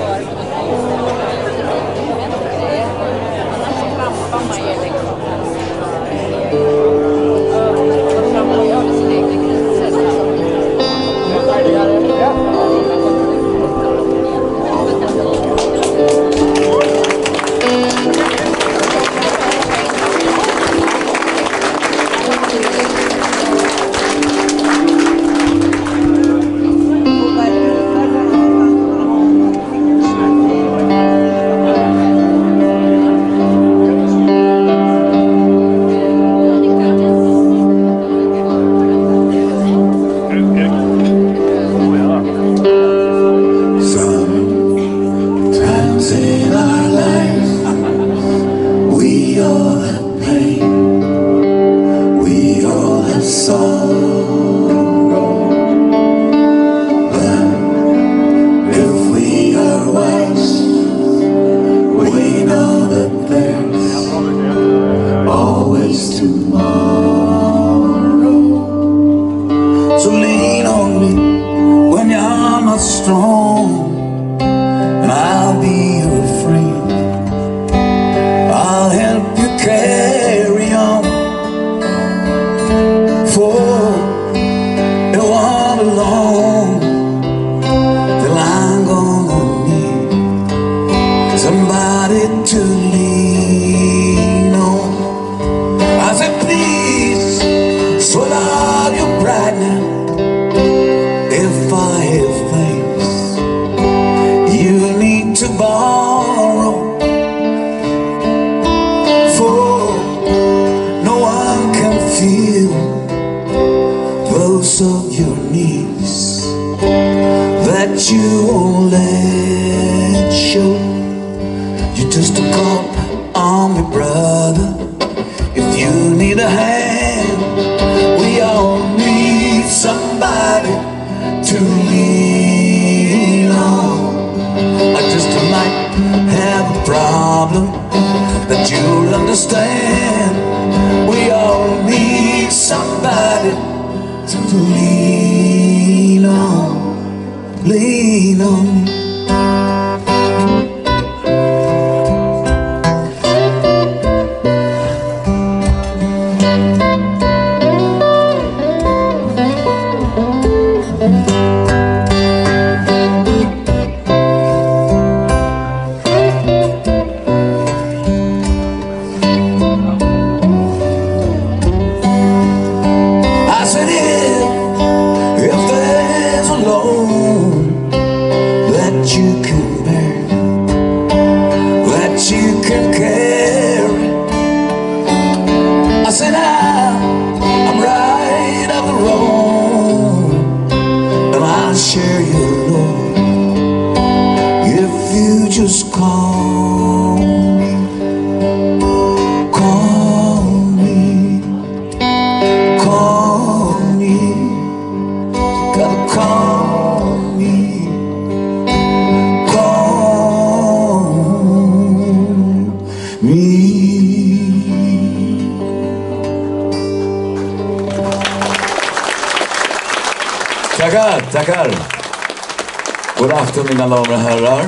forma. Feel close of your knees that you won't let show. You're just a call on me, brother. If you need a hand, we all need somebody to lean on. I just might have a problem that you'll understand. Lean on, lean on. Tackar. God afton mina damer och herrar.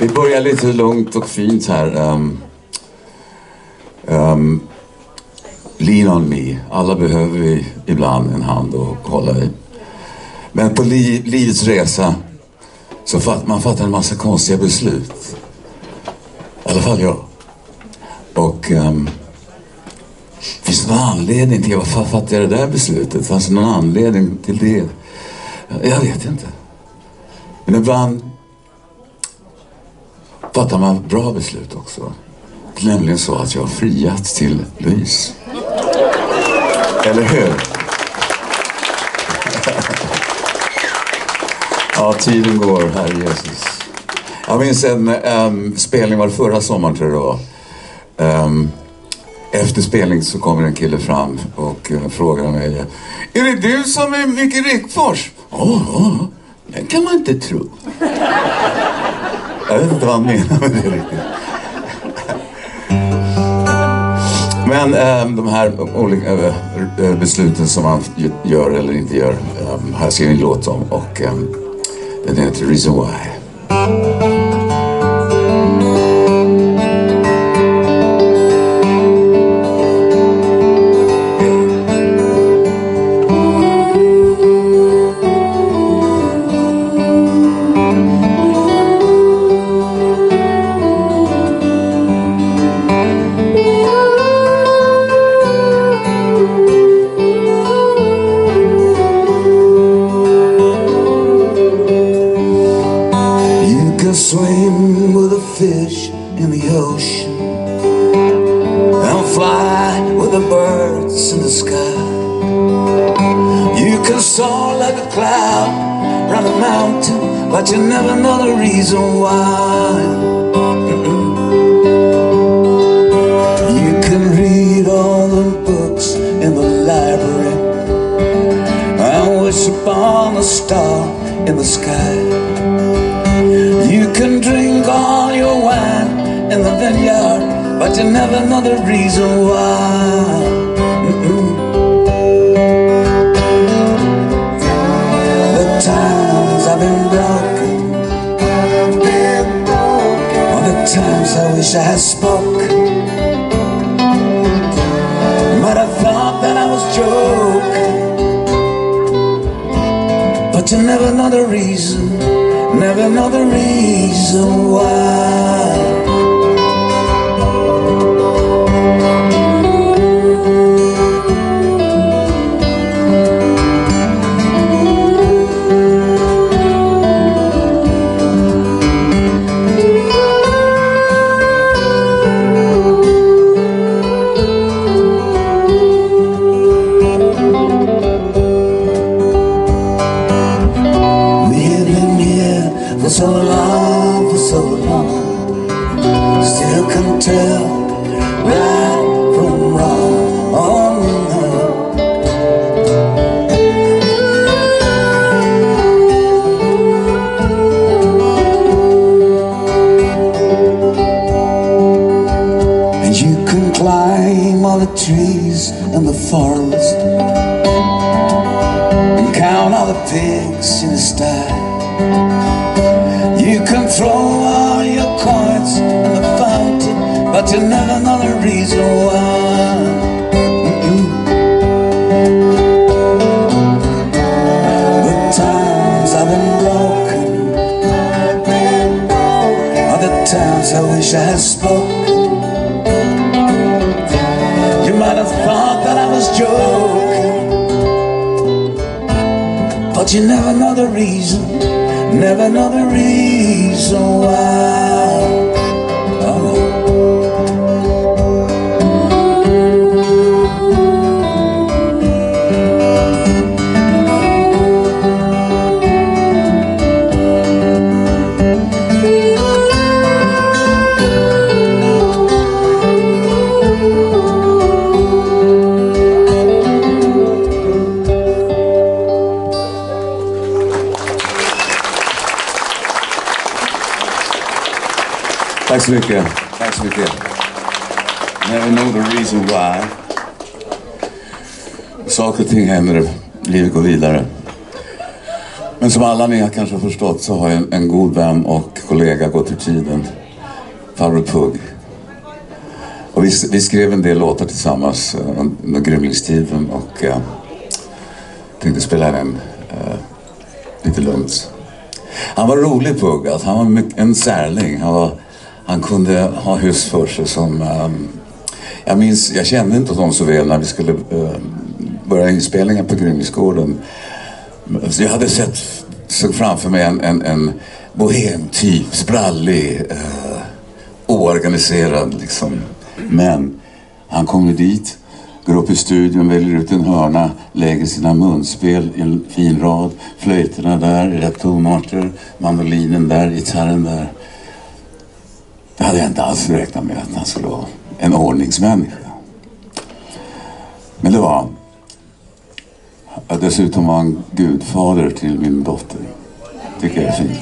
Vi börjar lite lugnt och fint här. Um, um, lean on me. Alla behöver vi ibland en hand att hålla i. Men på li livets resa så fatt man fattar en massa konstiga beslut. I alla fall jag. Och um, finns det någon anledning till varför fattade jag det där beslutet? Fanns det någon anledning till det? Jag vet inte. Men ibland fattar man bra beslut också. Det är nämligen så att jag har friat till Louise. Eller hur? Ja, tiden går, Herre Jesus. Jag minns en um, spelning, var det förra sommaren tror jag det var. Efter spelning så kommer en kille fram och uh, frågar mig. Är det du som är Micke Rickfors? Ja, oh, det kan man inte tro. Jag vet inte vad han menar med det riktigt. Men ehm, de här olika eh, besluten som man gör eller inte gör. Um, här ska vi en låt om och ehm, den heter Reason Why. Fish in the ocean and fly with the birds in the sky. You can soar like a cloud round a mountain, but you never know the reason why. You can read all the books in the library and wish upon a star in the sky. But you never know the reason why. The times I've been broken. All the times I wish I had spoken. But I thought that I was joking. But you never know the reason. Never know the reason why. The and count all the pigs in the sty. You can throw all your coins in the fountain, but you'll never know the reason why. The times I've been broken, the times I wish I had spoken. But you never know the reason, never know the reason reason why. Saker och ting händer, livet går vidare. Men som alla ni har kanske har förstått så har en, en god vän och kollega gått ur tiden. Farbror Pugg. Och vi, vi skrev en del låtar tillsammans eh, under grymlingstiden och eh, tänkte spela den eh, lite lugnt. Han var rolig Pugg, alltså, han var mycket, en särling. Han, var, han kunde ha hus för sig som... um, jag minns, jag kände inte honom så väl när vi skulle eh, börja inspelningen på Grymningsgården. Jag hade sett, såg framför mig en, en, en bohemtyp, sprallig, eh, oorganiserad liksom. Men han kommer dit, går upp i studion, väljer ut en hörna, lägger sina munspel i en fin rad. Flöjterna där rätt tonarter, mandolinen där, gitarren där. Det hade jag inte alls räknat med att han skulle vara en ordningsmänniska. Men det var han. Dessutom var han gudfader till min dotter. Tycker jag är fint.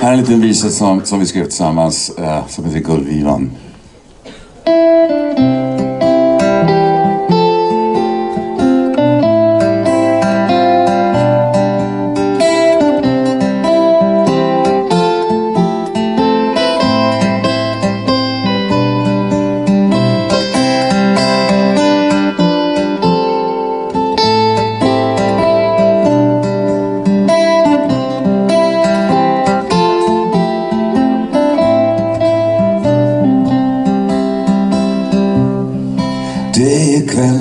Här är en liten visa som, som vi skrev tillsammans eh, som heter Guldvivan.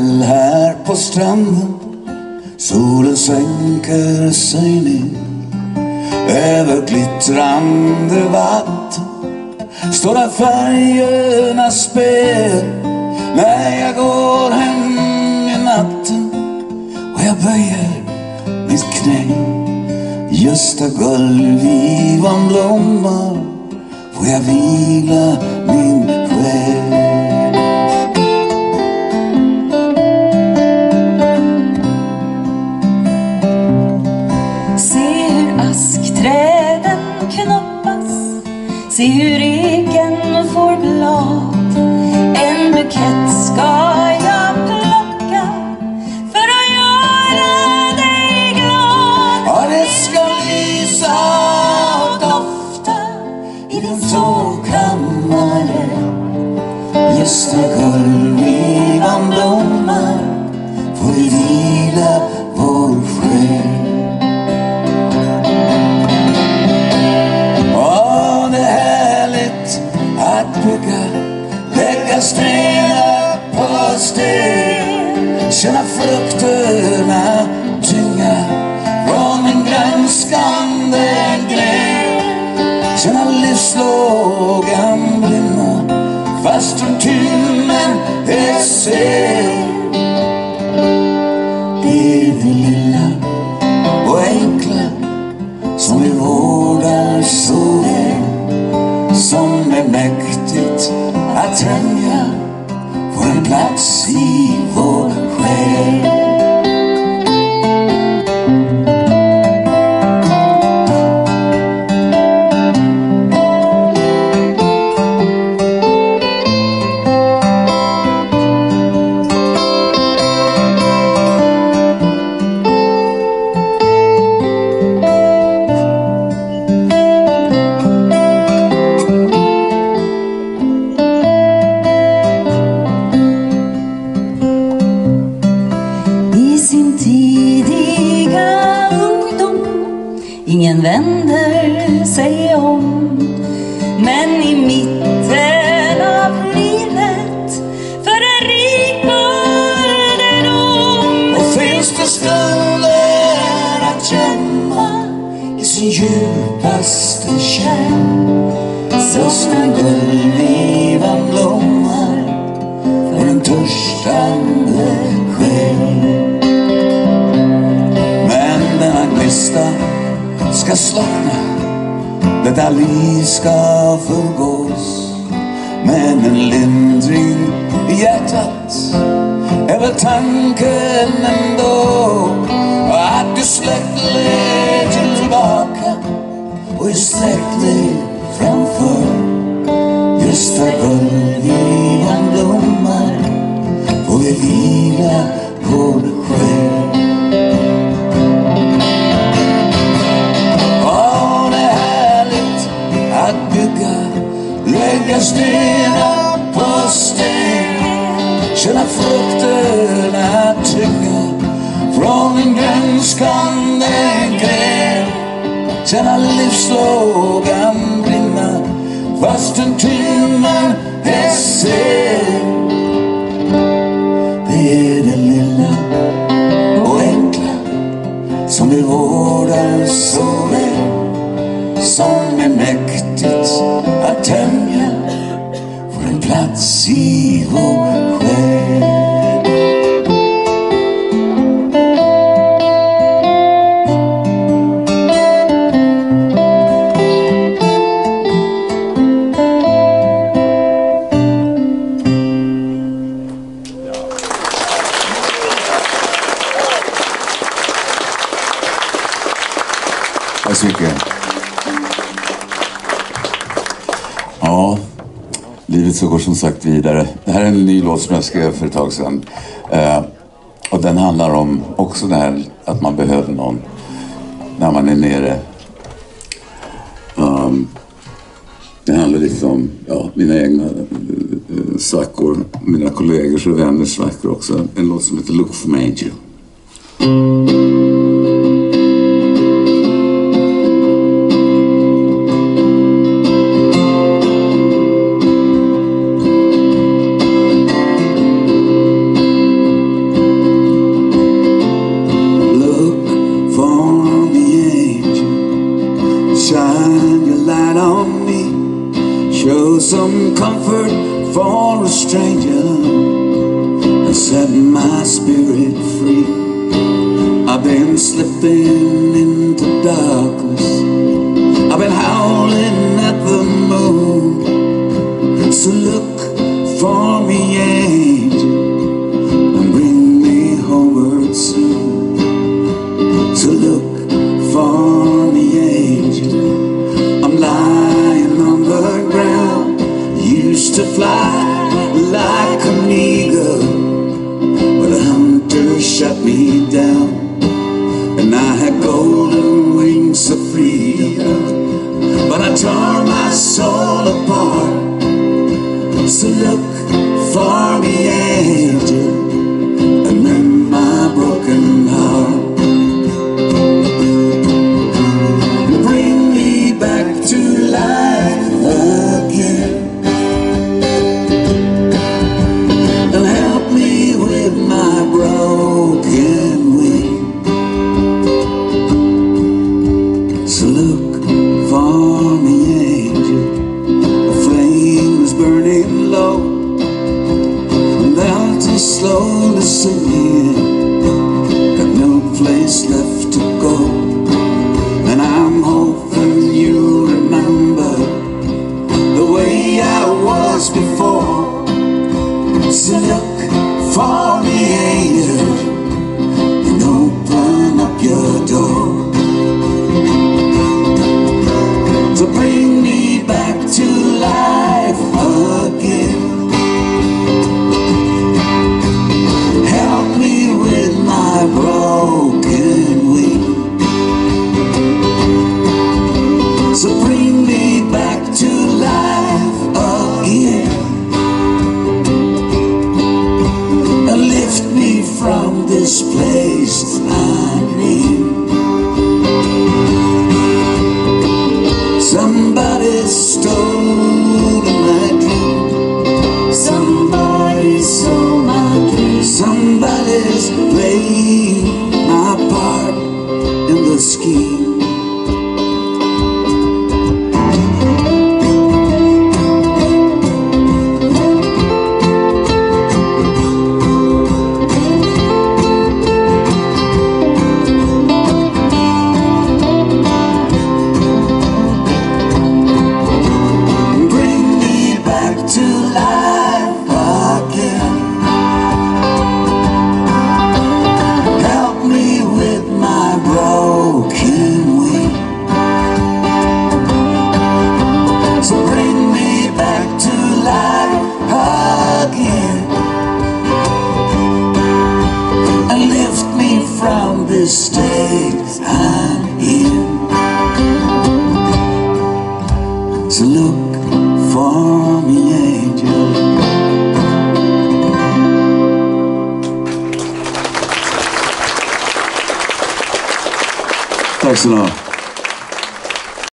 Kväll här på stranden Solen sänker sig ner. Över glittrande vatten Står där färgernas spel När jag går hem i natten Och jag böjer mitt knä. Just där gullvivan blommar Får jag vila min själ. Se hur eken får blad. En bukett ska på. Känna frukterna tynga från en granskande gren. Känna livslågan brinna fast runt timmen är sen. djupaste kärn. Just guldvivan blommar för en törstande själ Men denna gnista ska slockna detta liv ska förgås. Men en lindring i hjärtat är väl tanken ändå. Och i dig framför Just där guldvivan blommar får vi vila Känna livslågan Tack så mycket. Ja, livet så går som sagt vidare. Det här är en ny låt som jag skrev för ett tag sedan. Eh, och den handlar om också det här att man behöver någon när man är nere. Um, det handlar lite om ja, mina egna uh, svackor, mina kollegors och vänners svackor också. En låt som heter Look for my angel. Comfort for a stranger, and set my spirit free. I've been slipping So please. Somebody stole my. Somebody's playing